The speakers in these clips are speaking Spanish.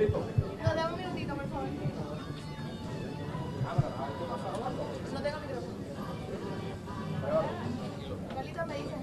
No, dame un minutito, por favor. No tengo micrófono. Carlita me dice.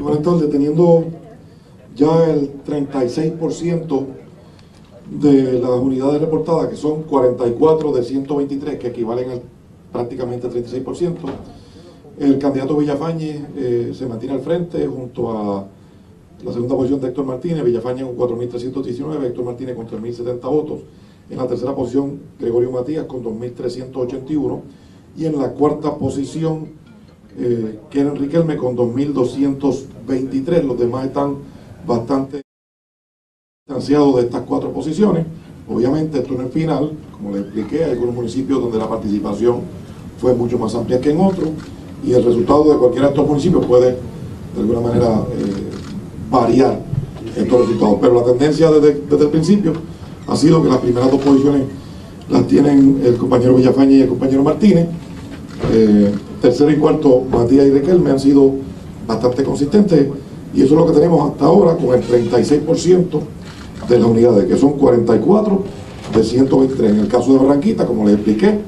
Y buenas tardes, teniendo ya el 36% de las unidades reportadas, que son 44 de 123, que equivalen al prácticamente al 36%, el candidato Villafañe eh, se mantiene al frente junto a la segunda posición de Héctor Martínez, Villafañe con 4.319, Héctor Martínez con 3.070 votos. En la tercera posición, Gregorio Matías con 2.381. Y en la cuarta posición, eh, Keren Riquelme con 2.223. Los demás están bastante distanciados de estas cuatro posiciones. Obviamente esto no es final, como les expliqué, hay algunos municipios donde la participación fue mucho más amplia que en otros y el resultado de cualquiera de estos municipios puede de alguna manera eh, variar estos resultados. Pero la tendencia desde, el principio ha sido que las primeras dos posiciones las tienen el compañero Villafaña y el compañero Martínez. Eh, tercero y cuarto, Matías y Riquelme han sido bastante consistentes y eso es lo que tenemos hasta ahora con el 36% de las unidades, que son 44 de 123. En el caso de Barranquita, como les expliqué,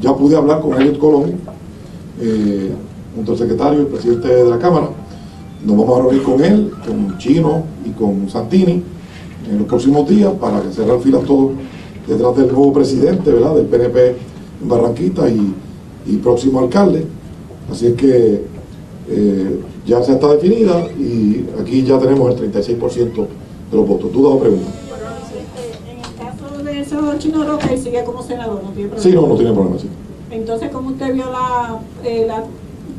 ya pude hablar con Elliot Colón, eh, junto al secretario y el presidente de la Cámara. Nos vamos a reunir con él, con Chino y con Santini en los próximos días para que cerrar filas todos detrás del nuevo presidente, ¿verdad? Del PNP en Barranquita y, y próximo alcalde. Así es que eh, ya se está definida y aquí ya tenemos el 36% de los votos. ¿Dudas o preguntas? En el caso del senador Chino Roca, sigue como senador, no tiene problema. Sí, no, no tiene problema, sí. Entonces, ¿cómo usted vio la, eh, la-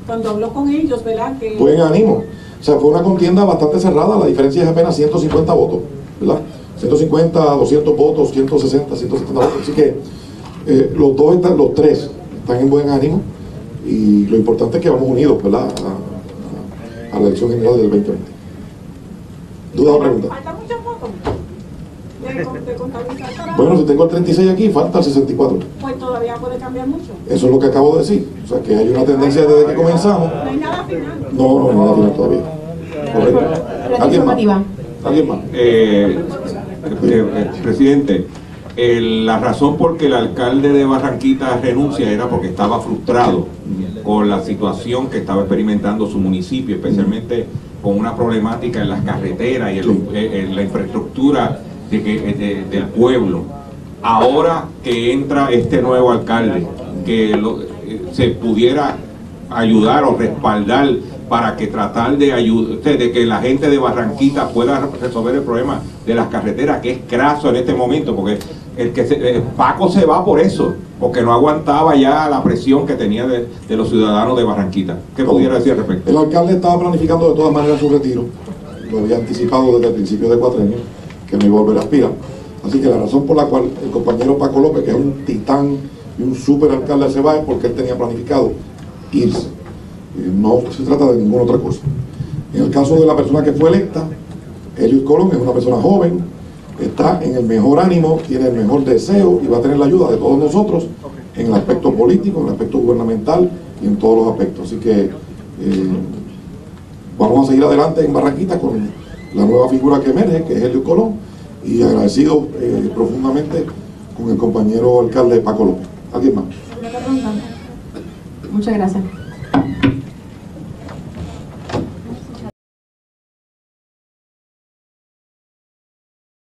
cuando habló con ellos, verdad? Que Buen ánimo. O sea, fue una contienda bastante cerrada, la diferencia es apenas 150 votos, ¿verdad? 150, 200 votos, 160, 170 votos. Así que eh, los dos están, los tres están en buen ánimo y lo importante es que vamos unidos, ¿verdad? A, a- a la elección general del 2020. ¿Dudas o para... Bueno, si tengo el 36 aquí, falta el 64. Pues todavía puede cambiar mucho. Eso es lo que acabo de decir. O sea, que hay una tendencia desde que comenzamos. No hay nada final. No, no, no, no, final todavía. Correcto. ¿Alguien más? ¿Alguien más? Eh, eh, presidente, la razón por que el alcalde de Barranquita renuncia era porque estaba frustrado con la situación que estaba experimentando su municipio, especialmente con una problemática en las carreteras y en, la infraestructura de que- eh, de- del pueblo. Ahora que entra este nuevo alcalde, que lo- se pudiera ayudar o respaldar para que tratar de ayudar, de que la gente de Barranquita pueda resolver el problema de las carreteras, que es craso en este momento, porque el que se- eh, Paco se va por eso, porque no aguantaba ya la presión que tenía de, de los ciudadanos de Barranquita. ¿Qué pudiera decir al respecto? El alcalde estaba planificando de todas maneras su retiro, lo había anticipado desde el principio de cuatro años, que no iba a volver a aspirar. Así que la razón por la cual el compañero Paco López, que es un titán y un super alcalde se va es porque él tenía planificado irse. Eh, No se trata de ninguna otra cosa. En el caso de la persona que fue electa, Eliud Colón es una persona joven, está en el mejor ánimo, tiene el mejor deseo y va a tener la ayuda de todos nosotros en el aspecto político, en el aspecto gubernamental y en todos los aspectos. Así que eh, vamos a seguir adelante en Barranquita con la nueva figura que emerge, que es Eliud Colón, y agradecido eh, profundamente con el compañero alcalde Paco López. ¿Alguien más? Muchas gracias.